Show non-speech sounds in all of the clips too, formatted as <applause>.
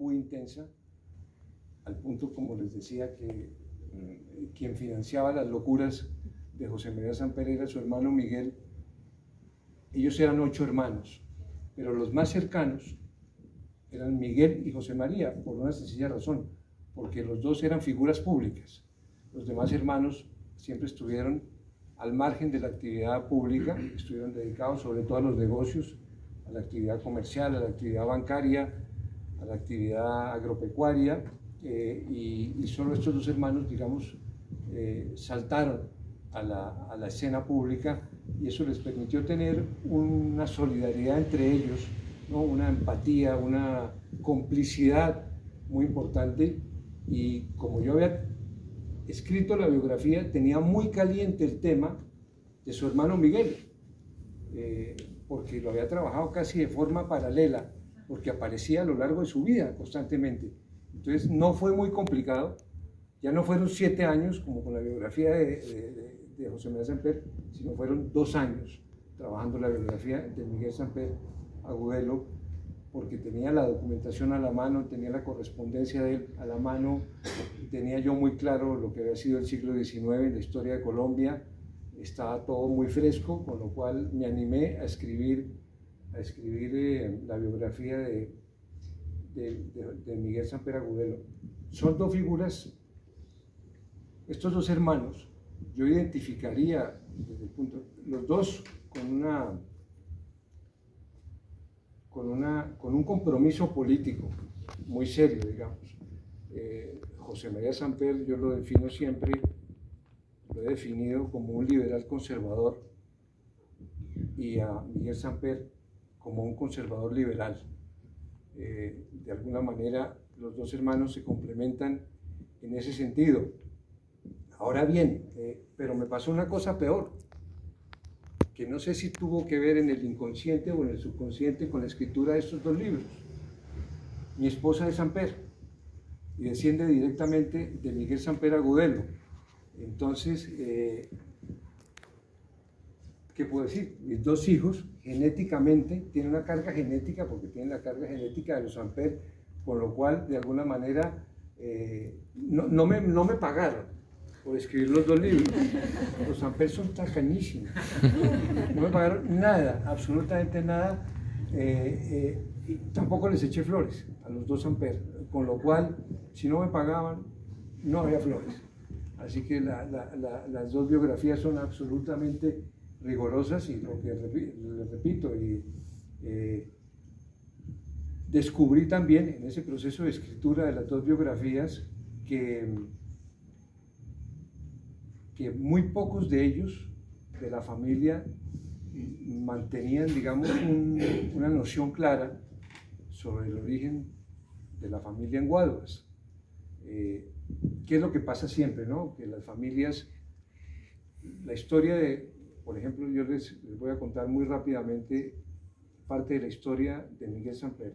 muy intensa, al punto, como les decía, que eh, quien financiaba las locuras de José María Samper era su hermano Miguel. Ellos eran ocho hermanos, pero los más cercanos eran Miguel y José María, por una sencilla razón, porque los dos eran figuras públicas. Los demás hermanos siempre estuvieron al margen de la actividad pública, estuvieron dedicados sobre todo a los negocios, a la actividad comercial, a la actividad bancaria, a la actividad agropecuaria, eh, y, solo estos dos hermanos, digamos, eh, saltaron a la, a la, escena pública y eso les permitió tener una solidaridad entre ellos, ¿no? una empatía, una complicidad muy importante y como yo había escrito la biografía, tenía muy caliente el tema de su hermano Miguel, eh, porque lo había trabajado casi de forma paralela, porque aparecía a lo largo de su vida constantemente. Entonces no fue muy complicado, ya no fueron siete años como con la biografía de, José María Samper, sino fueron dos años trabajando la biografía de Miguel Samper Agudelo, porque tenía la documentación a la mano, tenía la correspondencia de él a la mano, tenía yo muy claro lo que había sido el siglo XIX en la historia de Colombia, estaba todo muy fresco, con lo cual me animé a escribir, a escribir eh, la biografía de, de, Miguel Samper Agudelo. Son dos figuras, estos dos hermanos, yo identificaría desde el punto, los dos con una con, una, con un compromiso político muy serio, digamos. Eh, José María Samper, yo lo defino siempre, lo he definido como un liberal conservador y a Miguel Samper como un conservador liberal. Eh, de alguna manera los dos hermanos se complementan en ese sentido. Ahora bien, eh, pero me pasó una cosa peor, que no sé si tuvo que ver en el inconsciente o en el subconsciente con la escritura de estos dos libros. Mi esposa es Samper y desciende directamente de Miguel Samper Agudelo. Entonces, eh, ¿qué puedo decir? Mis dos hijos genéticamente tienen una carga genética porque tienen la carga genética de los Samper, con lo cual, de alguna manera, eh, no, me, no me pagaron por escribir los dos libros. <laughs> Los Samper son tacañísimos. No me pagaron nada, absolutamente nada. Eh, eh, tampoco les eché flores a los dos Samper, con lo cual, si no me pagaban, no había flores. Así que las dos biografías son absolutamente rigurosas y lo que les repito, y, eh, descubrí también en ese proceso de escritura de las dos biografías que que muy pocos de ellos, de la familia, mantenían, digamos, una noción clara sobre el origen de la familia en Guaduas. Eh, ¿Qué es lo que pasa siempre, no? Que las familias, la historia de, por ejemplo, yo les, voy a contar muy rápidamente parte de la historia de Miguel Samper,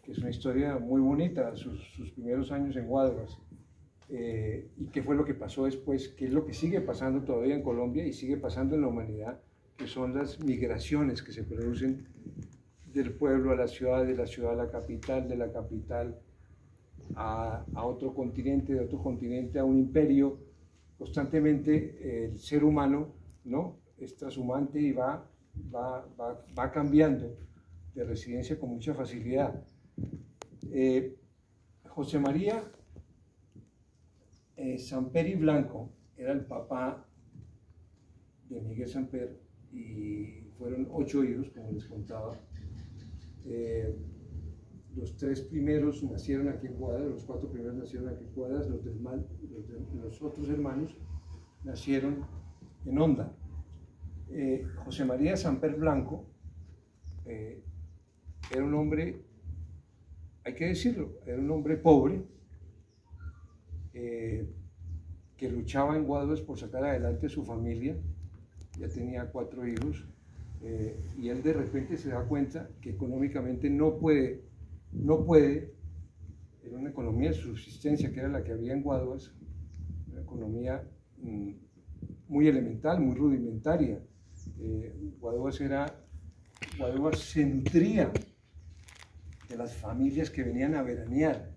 que es una historia muy bonita, sus, sus primeros años en Guaduas. Eh, y qué fue lo que pasó después, qué es lo que sigue pasando todavía en Colombia y sigue pasando en la humanidad, que son las migraciones que se producen del pueblo a la ciudad, de la ciudad a la capital, de la capital a, a otro continente, de otro continente a un imperio. Constantemente el ser humano ¿no? es trashumante y va, va, va, va cambiando de residencia con mucha facilidad. Eh, José María eh, y Blanco era el papá de Miguel Samper y fueron ocho hijos, como les contaba. Eh, los tres primeros nacieron aquí en Guadas, los cuatro primeros nacieron aquí en Guadas, los, los, otros hermanos nacieron en Honda. Eh, José María Samper Blanco era un hombre, hay que decirlo, era un hombre pobre, eh, que luchaba en Guaduas por sacar adelante su familia, ya tenía cuatro hijos, eh, y él de repente se da cuenta que económicamente no puede, no puede, en una economía de subsistencia que era la que había en Guaduas, una economía mm, muy elemental, muy rudimentaria. Eh, Guaduas era, Guaduas se nutría de las familias que venían a veranear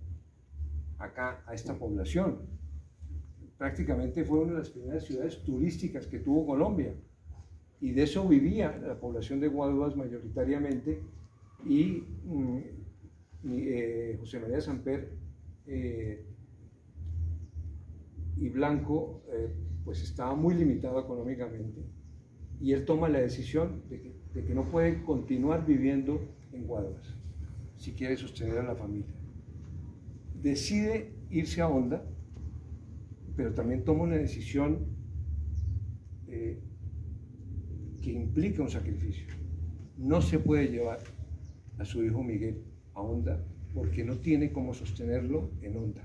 acá a esta población. Prácticamente fue una de las primeras ciudades turísticas que tuvo Colombia y de eso vivía la población de Guaduas mayoritariamente y mm, eh, José María Samper eh, y Blanco eh, pues estaba muy limitado económicamente y él toma la decisión de que, no puede continuar viviendo en Guaduas si quiere sostener a la familia. Decide irse a Honda, pero también toma una decisión eh, que implica un sacrificio. No se puede llevar a su hijo Miguel a Honda porque no tiene cómo sostenerlo en Honda.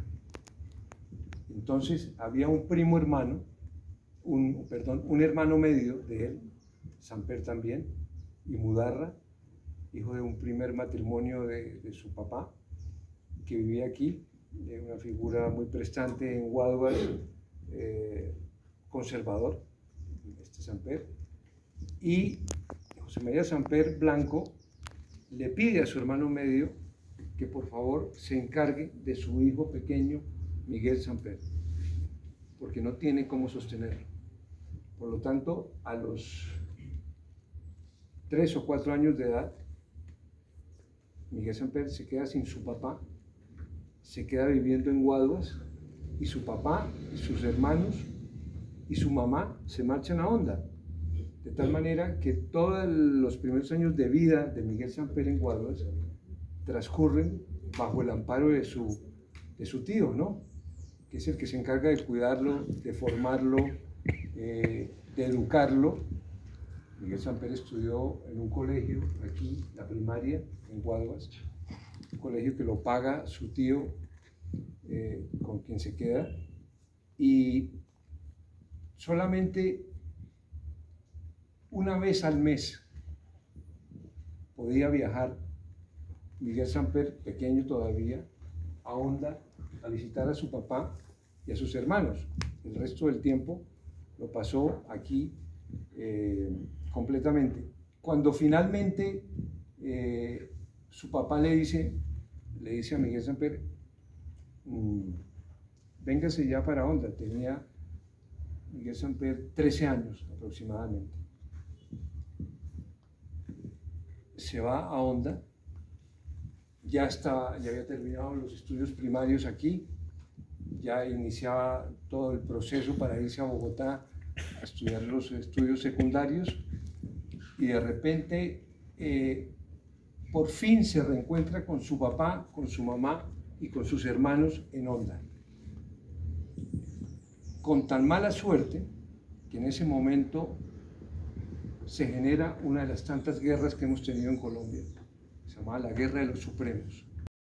Entonces había un primo hermano, un, perdón, un hermano medio de él, Samper también, y Mudarra, hijo de un primer matrimonio de, su papá, que vivía aquí, una figura muy prestante en Guaduas, eh, conservador, este Samper, y José María Samper Blanco le pide a su hermano medio que por favor se encargue de su hijo pequeño, Miguel Samper, porque no tiene cómo sostenerlo. Por lo tanto, a los tres o cuatro años de edad, Miguel Samper se queda sin su papá, se queda viviendo en Guaduas y su papá y sus hermanos y su mamá se marchan a Honda. De tal manera que todos los primeros años de vida de Miguel Samper en Guaduas transcurren bajo el amparo de su, de su tío, ¿no? Que es el que se encarga de cuidarlo, de formarlo, eh, de educarlo. Miguel Samper estudió en un colegio aquí, la primaria, en Guaduas, un colegio que lo paga su tío eh, con quien se queda. Y solamente una vez al mes podía viajar Miguel Samper, pequeño todavía, a Honda a visitar a su papá y a sus hermanos. El resto del tiempo lo pasó aquí eh, completamente. Cuando finalmente eh, su papá le dice, le dice a Miguel Samper, mm, véngase ya para Honda, tenía Miguel Samper 13 años aproximadamente. Se va a Honda ya, estaba, ya había terminado los estudios primarios aquí, ya iniciaba todo el proceso para irse a Bogotá a estudiar los estudios secundarios y de repente eh, por fin se reencuentra con su papá, con su mamá y con sus hermanos en Honda. Con tan mala suerte que en ese momento se genera una de las tantas guerras que hemos tenido en Colombia se llamaba la Guerra de los Supremos.